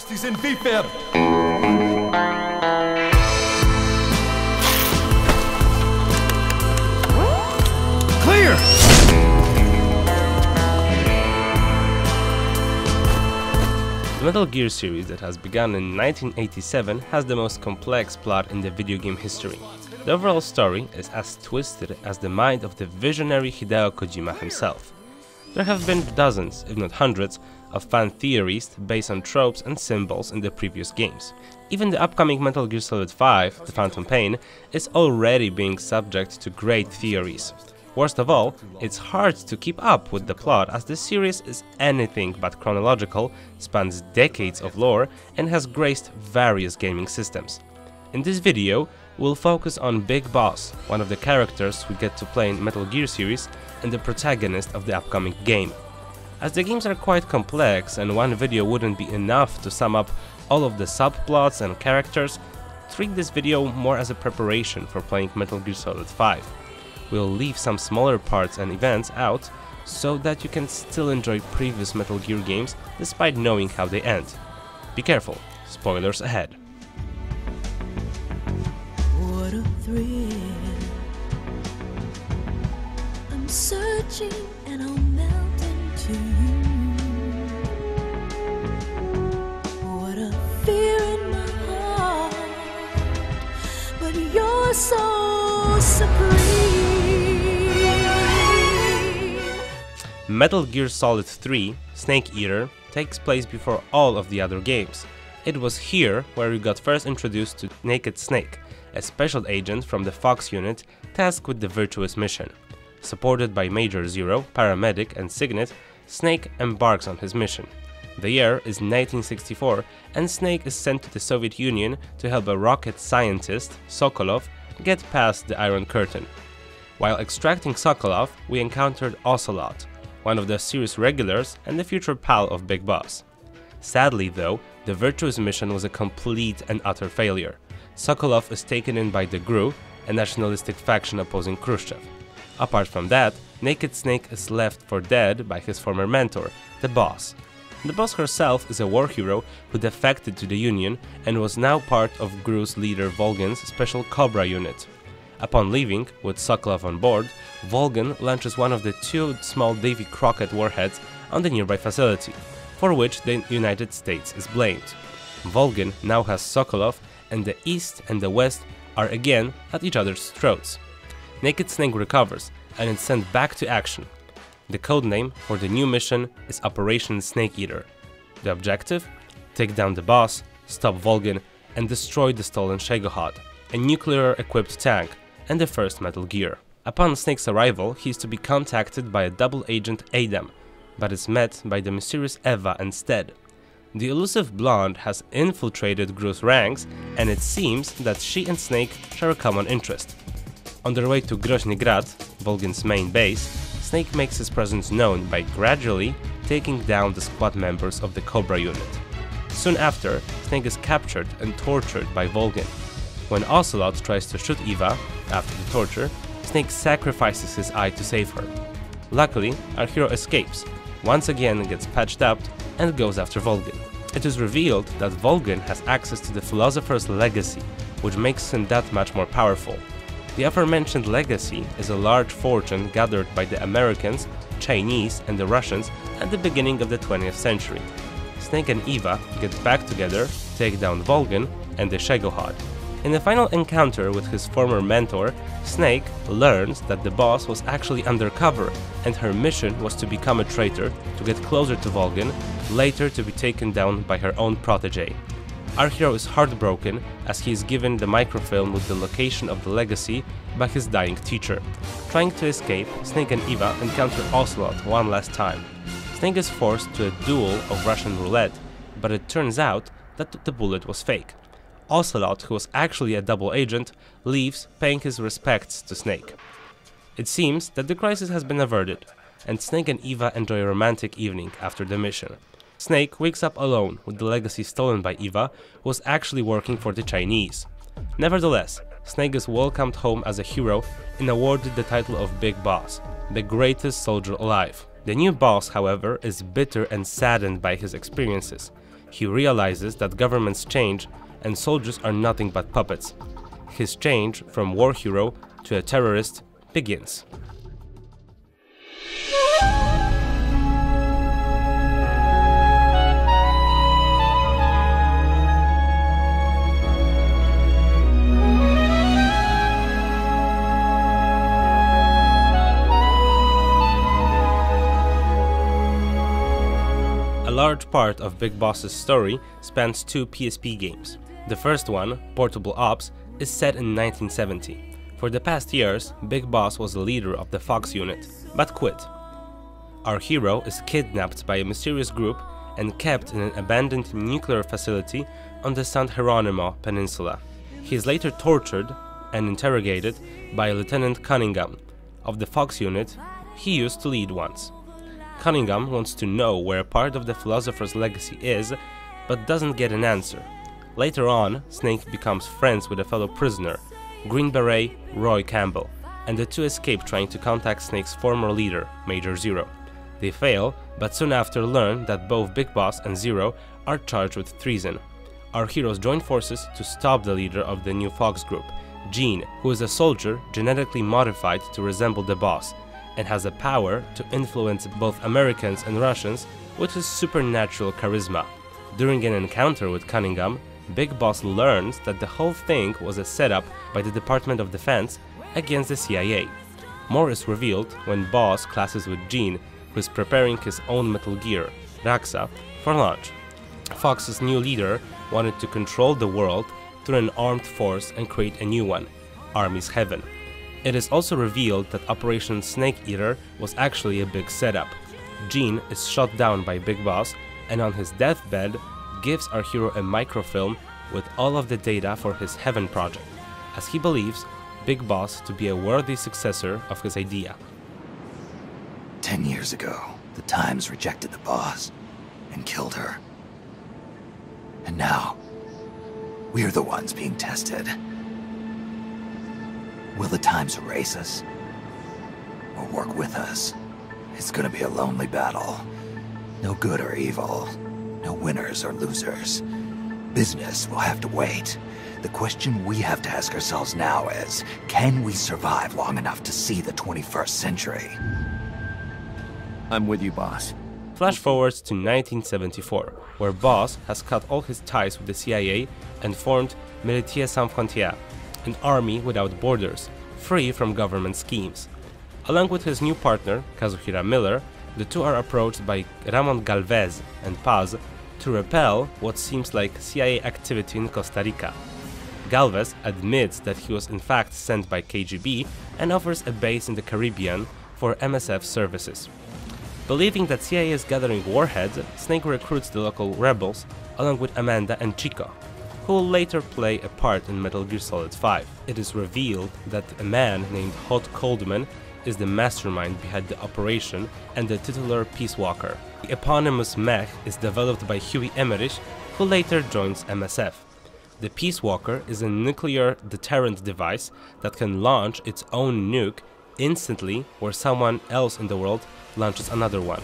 Nasties in VFib. Clear! The Metal Gear series that has begun in 1987 has the most complex plot in the video game history. The overall story is as twisted as the mind of the visionary Hideo Kojima himself. There have been dozens, if not hundreds, of fan theories based on tropes and symbols in the previous games. Even the upcoming Metal Gear Solid 5, The Phantom Pain, is already being subject to great theories. Worst of all, it's hard to keep up with the plot as the series is anything but chronological, spans decades of lore, and has graced various gaming systems. In this video, we'll focus on Big Boss, one of the characters we get to play in Metal Gear series and the protagonist of the upcoming game. As the games are quite complex and one video wouldn't be enough to sum up all of the subplots and characters, treat this video more as a preparation for playing Metal Gear Solid 5 we'll leave some smaller parts and events out so that you can still enjoy previous Metal Gear games despite knowing how they end. Be careful, spoilers ahead. So supreme. Metal Gear Solid 3 Snake Eater takes place before all of the other games. It was here where we got first introduced to Naked Snake, a special agent from the Fox unit tasked with the Virtuous mission. Supported by Major Zero, Paramedic, and Sigint, Snake embarks on his mission. The year is 1964, and Snake is sent to the Soviet Union to help a rocket scientist, Sokolov, get past the Iron Curtain. While extracting Sokolov, we encountered Ocelot, one of the series regulars and the future pal of Big Boss. Sadly, though, the Virtuous mission was a complete and utter failure. Sokolov is taken in by the GRU, a nationalistic faction opposing Khrushchev. Apart from that, Naked Snake is left for dead by his former mentor, the boss. The boss herself is a war hero who defected to the Union and was now part of GRU's leader Volgin's special Cobra unit. Upon leaving, with Sokolov on board, Volgin launches one of the two small Davy Crockett warheads on the nearby facility, for which the United States is blamed. Volgin now has Sokolov, and the East and the West are again at each other's throats. Naked Snake recovers and is sent back to action. The codename for the new mission is Operation Snake Eater. The objective? Take down the boss, stop Volgin, and destroy the stolen Shagohod, a nuclear-equipped tank and the first Metal Gear. Upon Snake's arrival, he is to be contacted by a double agent Adam, but is met by the mysterious Eva instead. The elusive blonde has infiltrated GRU's ranks, and it seems that she and Snake share a common interest. On their way to Grozny Grad, Volgin's main base, Snake makes his presence known by gradually taking down the squad members of the Cobra unit. Soon after, Snake is captured and tortured by Volgin. When Ocelot tries to shoot Eva after the torture, Snake sacrifices his eye to save her. Luckily, our hero escapes, once again gets patched up, and goes after Volgin. It is revealed that Volgin has access to the Philosopher's Legacy, which makes him that much more powerful. The aforementioned legacy is a large fortune gathered by the Americans, Chinese, and the Russians at the beginning of the 20th century. Snake and Eva get back together, take down Volgin and the Shagohod. In the final encounter with his former mentor, Snake learns that the boss was actually undercover and her mission was to become a traitor to get closer to Volgin, later to be taken down by her own protege. Our hero is heartbroken as he is given the microfilm with the location of the legacy by his dying teacher. Trying to escape, Snake and Eva encounter Ocelot one last time. Snake is forced to a duel of Russian roulette, but it turns out that the bullet was fake. Ocelot, who was actually a double agent, leaves paying his respects to Snake. It seems that the crisis has been averted, and Snake and Eva enjoy a romantic evening after the mission. Snake wakes up alone with the legacy stolen by Eva, who was actually working for the Chinese. Nevertheless, Snake is welcomed home as a hero and awarded the title of Big Boss, the greatest soldier alive. The new boss, however, is bitter and saddened by his experiences. He realizes that governments change and soldiers are nothing but puppets. His change from war hero to a terrorist begins. Large part of Big Boss's story spans two PSP games. The first one, Portable Ops, is set in 1970. For the past years, Big Boss was the leader of the Fox unit, but quit. Our hero is kidnapped by a mysterious group and kept in an abandoned nuclear facility on the San Geronimo Peninsula. He is later tortured and interrogated by Lieutenant Cunningham of the Fox unit he used to lead once. Cunningham wants to know where a part of the philosopher's legacy is, but doesn't get an answer. Later on, Snake becomes friends with a fellow prisoner, Green Beret Roy Campbell, and the two escape trying to contact Snake's former leader, Major Zero. They fail, but soon after learn that both Big Boss and Zero are charged with treason. Our heroes join forces to stop the leader of the new Fox group, Gene, who is a soldier genetically modified to resemble the boss, and has the power to influence both Americans and Russians with his supernatural charisma. During an encounter with Cunningham, Big Boss learns that the whole thing was a setup by the Department of Defense against the CIA. More is revealed when Boss classes with Gene, who is preparing his own Metal Gear, Raxa, for launch. Fox's new leader wanted to control the world through an armed force and create a new one, Army's Heaven. It is also revealed that Operation Snake Eater was actually a big setup. Gene is shot down by Big Boss and on his deathbed gives our hero a microfilm with all of the data for his Heaven project, as he believes Big Boss to be a worthy successor of his idea. Ten years ago, the Times rejected the boss and killed her. And now, we're the ones being tested. Will the Times erase us? Or work with us? It's gonna be a lonely battle. No good or evil. No winners or losers. Business will have to wait. The question we have to ask ourselves now is, can we survive long enough to see the 21st century? I'm with you, boss. Flash forwards to 1974, where Boss has cut all his ties with the CIA and formed Militaires Sans Frontières, an army without borders, free from government schemes. Along with his new partner, Kazuhira Miller, the two are approached by Ramon Galvez and Paz to repel what seems like CIA activity in Costa Rica. Galvez admits that he was in fact sent by KGB and offers a base in the Caribbean for MSF services. Believing that CIA is gathering warheads, Snake recruits the local rebels along with Amanda and Chico, who will later play a part in Metal Gear Solid 5. It is revealed that a man named Hot Coldman is the mastermind behind the operation and the titular Peace Walker. The eponymous mech is developed by Huey Emmerich, who later joins MSF. The Peace Walker is a nuclear deterrent device that can launch its own nuke instantly where someone else in the world launches another one.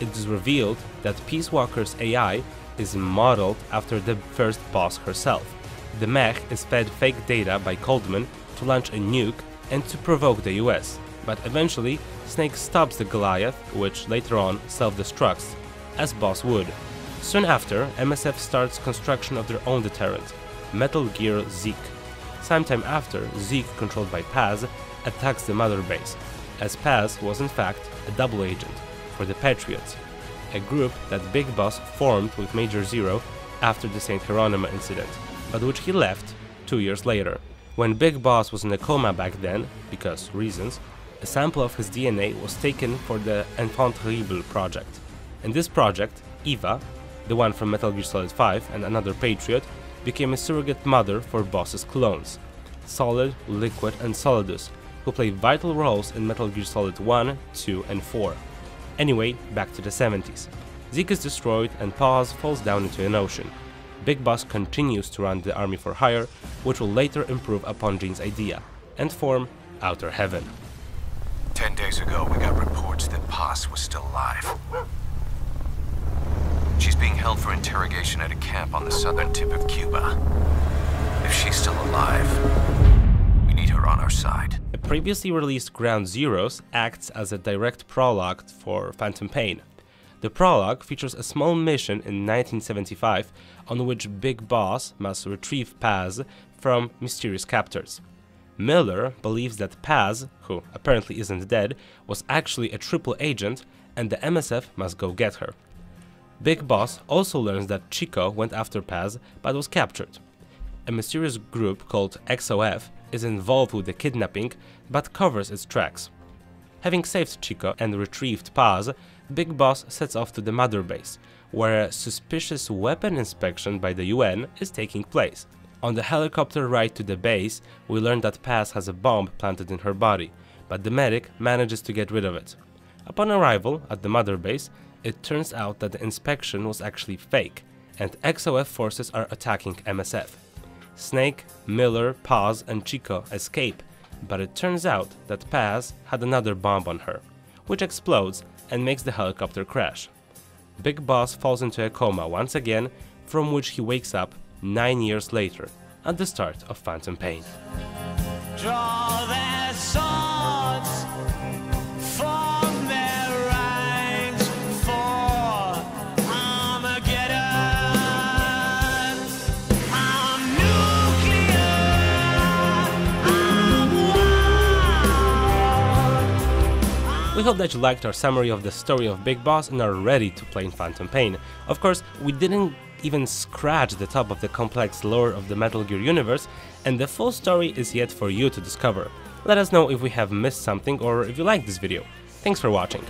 It is revealed that Peace Walker's AI is modeled after the first boss herself. The mech is fed fake data by Coldman to launch a nuke and to provoke the US, but eventually Snake stops the Goliath, which later on self-destructs, as Boss would. Soon after, MSF starts construction of their own deterrent, Metal Gear Zeke. Sometime after, Zeke, controlled by Paz, attacks the mother base, as Paz was in fact a double agent for the Patriots, a group that Big Boss formed with Major Zero after the St. Geronimo incident, but which he left two years later. When Big Boss was in a coma back then, because reasons, a sample of his DNA was taken for the Enfant Terrible project. In this project, Eva, the one from Metal Gear Solid 5 and another Patriot, became a surrogate mother for Boss's clones, Solid, Liquid, and Solidus, who play vital roles in Metal Gear Solid 1, 2, and 4. Anyway, back to the 70s. Zeke is destroyed and Paz falls down into an ocean. Big Boss continues to run the army for hire, which will later improve upon Gene's idea, and form Outer Heaven. Ten days ago, we got reports that Paz was still alive. She's being held for interrogation at a camp on the southern tip of Cuba. If she's still alive, on our side. A previously released Ground Zeroes acts as a direct prologue for Phantom Pain. The prologue features a small mission in 1975 on which Big Boss must retrieve Paz from mysterious captors. Miller believes that Paz, who apparently isn't dead, was actually a triple agent and the MSF must go get her. Big Boss also learns that Chico went after Paz but was captured. A mysterious group called XOF is involved with the kidnapping but covers its tracks. Having saved Chico and retrieved Paz, Big Boss sets off to the Mother Base, where a suspicious weapon inspection by the UN is taking place. On the helicopter ride to the base, we learn that Paz has a bomb planted in her body, but the medic manages to get rid of it. Upon arrival at the Mother Base, it turns out that the inspection was actually fake, and XOF forces are attacking MSF. Snake, Miller, Paz, and Chico escape, but it turns out that Paz had another bomb on her, which explodes and makes the helicopter crash. Big Boss falls into a coma once again, from which he wakes up nine years later, at the start of Phantom Pain. draw hope that you liked our summary of the story of Big Boss and are ready to play in Phantom Pain. Of course, we didn't even scratch the top of the complex lore of the Metal Gear universe, and the full story is yet for you to discover. Let us know if we have missed something or if you liked this video. Thanks for watching.